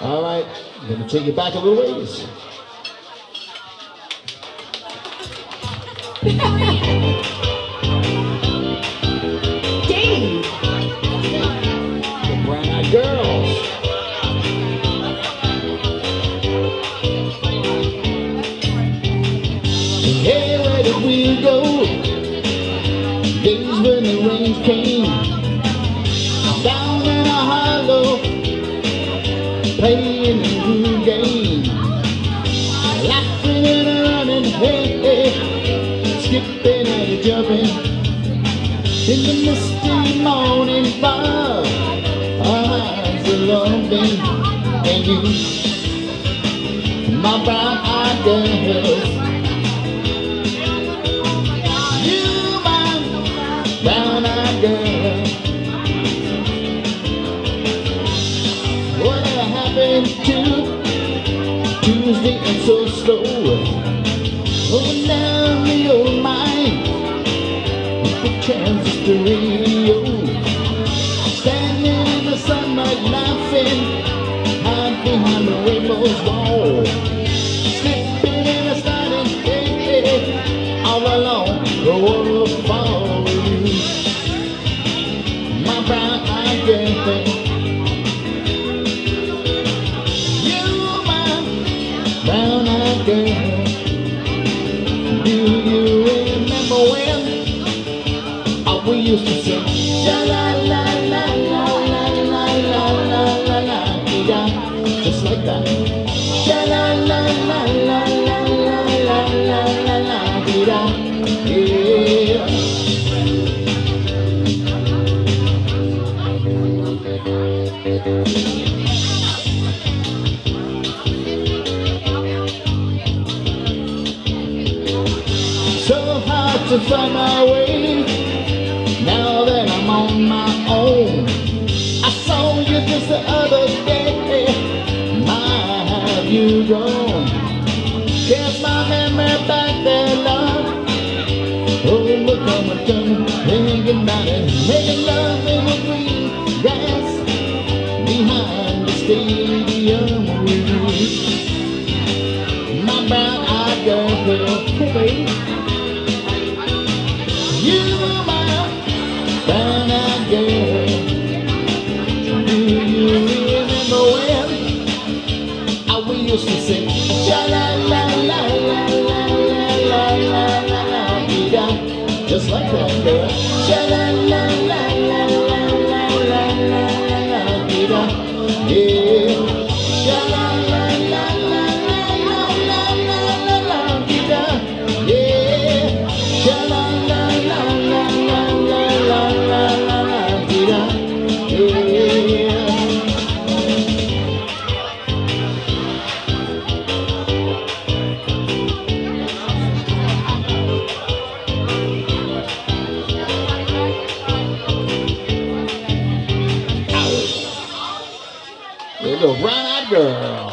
All right, let me take you back a little ways. Dave. The Brown Eyed Girls. Hey, where did we go? In the misty morning fog. Our eyes are loving, and you, my brown-eyed girl. You, my brown-eyed girl. What happened to Tuesday and so slow? The transistor radio. Standing in the sunlight laughing, hide behind the rainbow's wall. Slipping and a hey, hey, all alone, the world will follow you. My brown-eyed girl. You, my brown-eyed girl. Do we used to sing la la la la la la la la la la la da, just like that. La la la la la la la la la la dee da, yeah. So hard to find my way Cast my memory back there, Lord. Oh, look how. Making love in the green grass behind the stadium. My brown-eyed girl, hey baby. You my brown-eyed girl. Do you remember when I used to sing just like that girl. Little brown eyed girl.